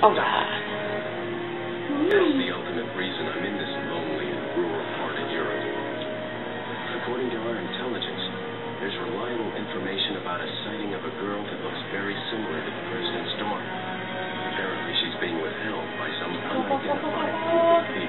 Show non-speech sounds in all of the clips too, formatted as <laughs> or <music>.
Oh, God. That's the ultimate reason I'm in this lonely and rural part of Europe. According to our intelligence, there's reliable information about a sighting of a girl that looks very similar to the President's daughter. Apparently, she's being withheld by some unidentified group of people.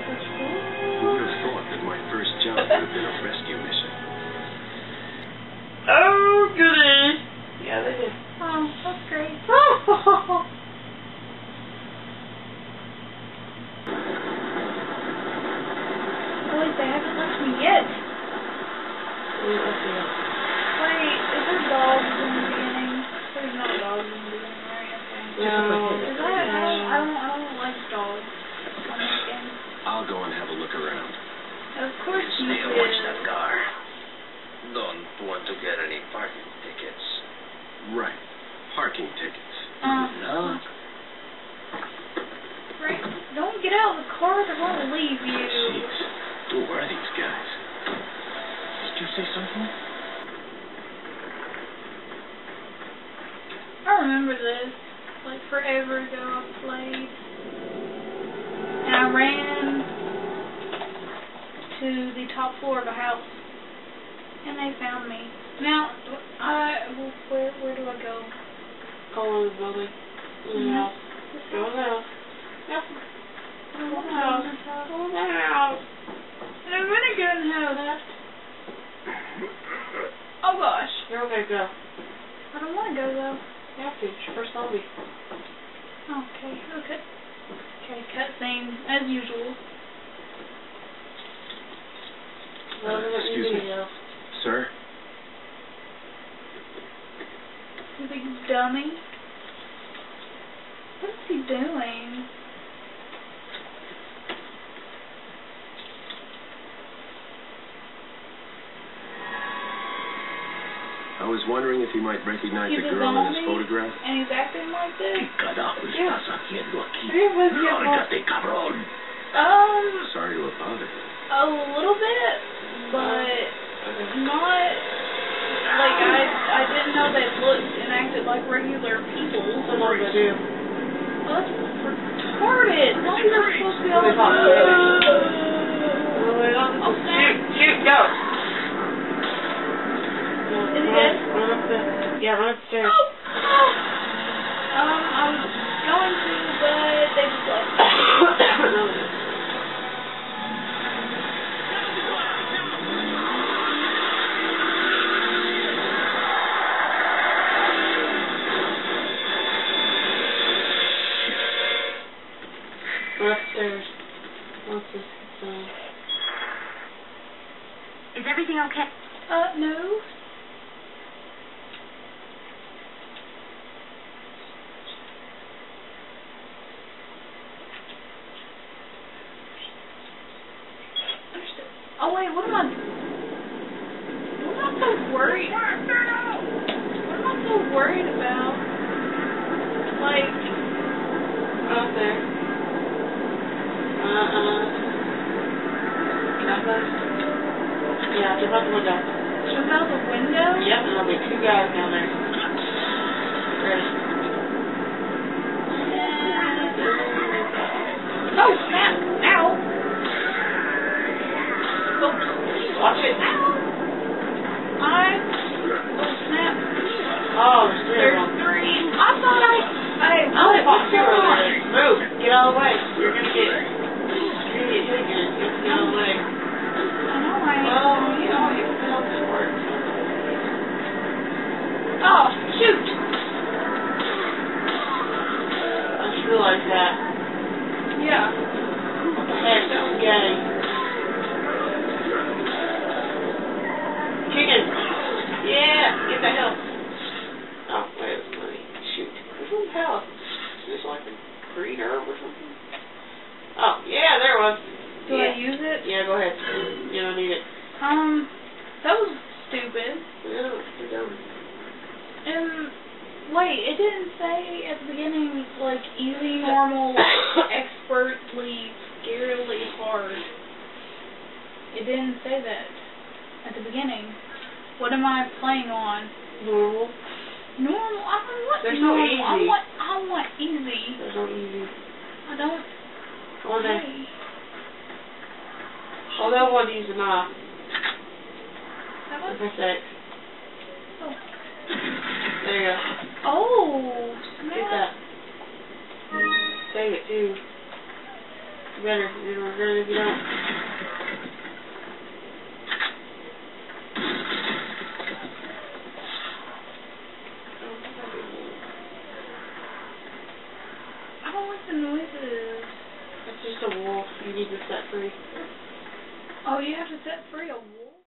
Get out of the car. They're going to leave you. Jeez. Who are these guys? Did you say something? I remember this. Like forever ago I played. And I ran to the top floor of a house. And they found me. Now, I, where, where do I go? Go in the building. In the house. Go in the house. Yep. <laughs> I don't want to go in this house. Go in the house. I don't want to go in the house. Oh gosh. You're okay, go. I don't want to go though. You have to. It's your first zombie. Okay, okay. Okay, cutscene, as usual. Uh, we don't need excuse me. video. Sir? You big dummy. What is he doing? I was wondering if you might recognize He's the girl in this zombie? photograph. And he's acting like this? carajo Yeah. estás haciendo aquí? Sí, pues, Lárgate, cabrón. Um, Sorry to have bothered you. a little bit, but not like I I didn't know they looked and acted like regular people. Sometimes I do. Oh, that's retarded. Zombies are supposed to be all They talk like, wait, on. Oh, snap. Shoot, shoot, go. Run upstairs. Oh. Um, I was going to, but they just left. Upstairs. Once this is. Is everything okay? Uh, no. Oh wait, what am I? What am I so worried? What am I so worried about? Like, up there. Uh-uh. Nothing. Yeah, jump out the window. jump out the window? Yep, and there'll be two guys down there. Oh am I playing on? Normal. Normal. I don't want There's normal. No easy. I want. I want easy. There's no easy. I don't. All okay. day. Oh, that one easy enough. That one. Six. Oh. There you go. Oh. Snap. Get that. Save it too. Better. You're better you don't. Set free. Oh, you have to set free a wolf.